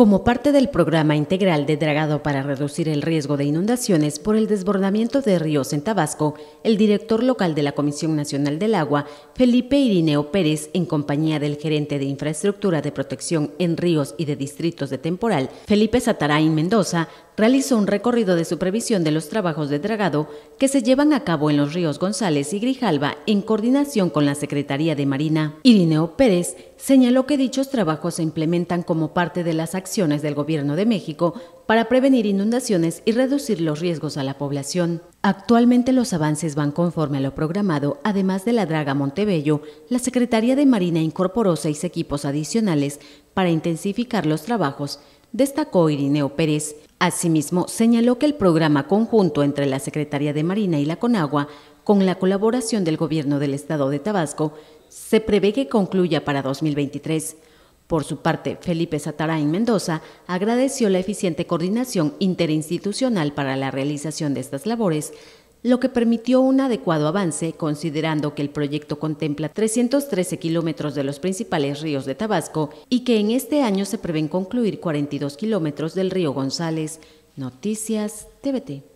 Como parte del programa integral de dragado para reducir el riesgo de inundaciones por el desbordamiento de ríos en Tabasco, el director local de la Comisión Nacional del Agua, Felipe Irineo Pérez, en compañía del gerente de Infraestructura de Protección en Ríos y de Distritos de Temporal, Felipe Satarain Mendoza, realizó un recorrido de supervisión de los trabajos de dragado que se llevan a cabo en los ríos González y Grijalva en coordinación con la Secretaría de Marina. Irineo Pérez señaló que dichos trabajos se implementan como parte de las acciones del Gobierno de México para prevenir inundaciones y reducir los riesgos a la población. Actualmente los avances van conforme a lo programado, además de la draga Montebello, la Secretaría de Marina incorporó seis equipos adicionales para intensificar los trabajos, destacó Irineo Pérez. Asimismo, señaló que el programa conjunto entre la Secretaría de Marina y la Conagua, con la colaboración del Gobierno del Estado de Tabasco, se prevé que concluya para 2023. Por su parte, Felipe Satarain Mendoza agradeció la eficiente coordinación interinstitucional para la realización de estas labores, lo que permitió un adecuado avance considerando que el proyecto contempla 313 kilómetros de los principales ríos de Tabasco y que en este año se prevén concluir 42 kilómetros del río González. Noticias TVT.